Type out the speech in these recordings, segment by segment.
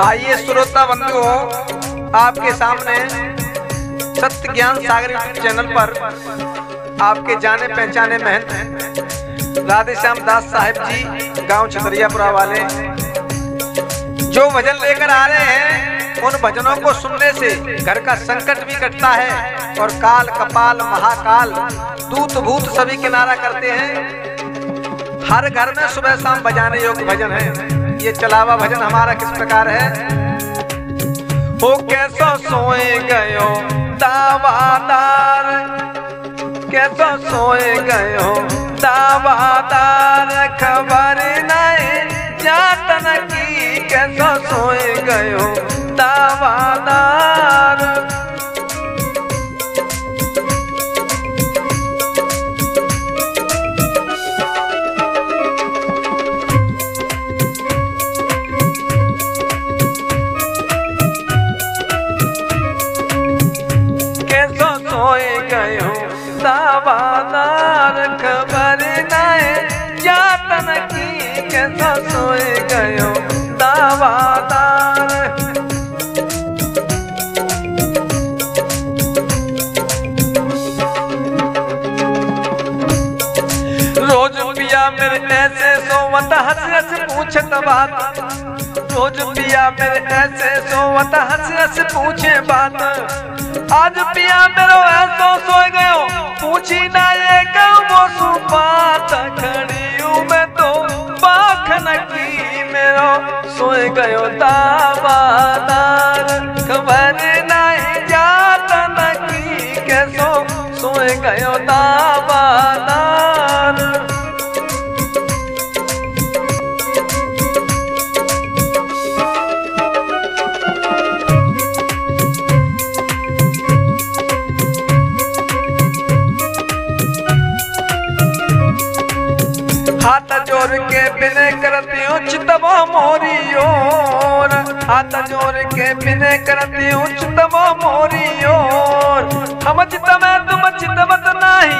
आइए श्रोता बंधुओं, आपके सामने सत्य ज्ञान सागर यूट्यूब चैनल पर आपके जाने पहचाने महंत राधे श्याम दास साहेब जी, गाँव छतरियापुरा वाले। जो भजन लेकर आ रहे हैं, उन भजनों को सुनने से घर का संकट भी कटता है और काल कपाल महाकाल दूत भूत सभी किनारा करते हैं। हर घर में सुबह शाम बजाने योग्य भजन है। ये चलावा भजन हमारा किस प्रकार है? ओ कैसा सोए गयो दावादार? कैसा सोए गयो दावादार? मेरे ऐसे सोवत हंस हंस पूछत बात। रोज पिया मेरे ऐसे सोवत हंस हंस, पूछे बात। आज पिया मेरो ऐसो सो गयो, पूछी ना ये कहूँ वो सुबात खड़ी मैं तो पाखन की मेरो सोए गयो दावादार जोड़ के बिने करती हूँ चितबो मोरी ओर। हाथ जोड़ के बिने करती हूँ चितबो मोरी ओर। हम चितमे तुम चितमत नहीं।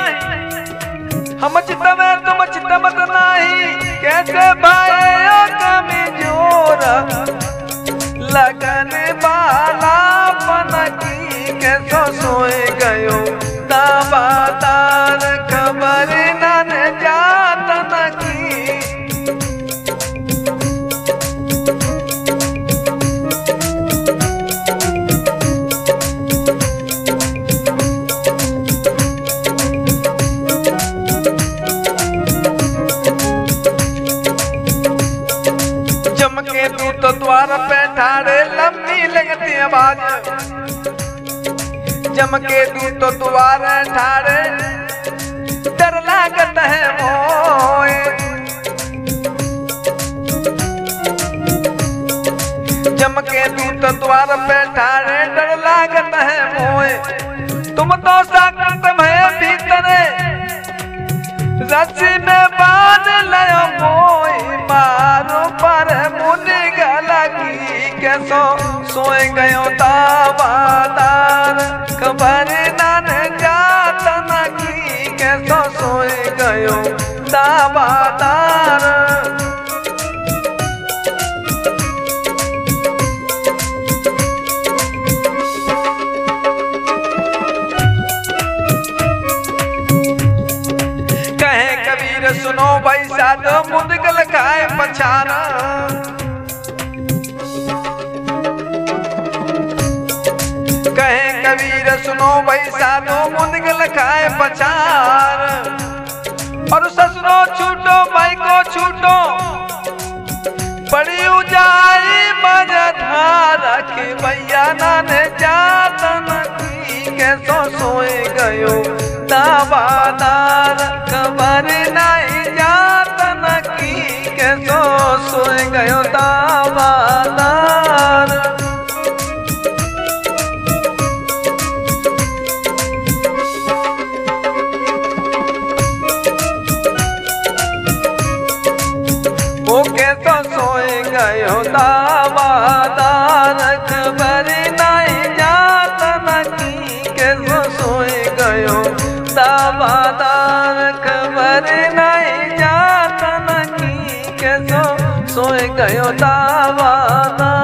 हम चितमे तुम चितमत नहीं। कैसे भाई कमी ज़ोर। लगन बाला पन की कैसो सोए गयो। द्वार पे ठाड़े लंबी लगती आवाज़ जम के दूत द्वार ठाड़े, डर लागत है मोए। जम के दूत द्वार पे ठाड़े डर लागत है मोए। तुम तो साकत भय भीतरे, रस्सी में बाँध लयो मोई की कैसो सोए गयो दावादार। खबर नन जात न की कैसो सोए गयो कबीर सुनो भाई साधो मुदगल खाए पछाना। सुनो भाई साधो मुनगल खाए पचार और ससुरो छूटो, भाई को छूटो। बड़ी उजाई मज़ा धार रखे भैया। सोए गयो दावादार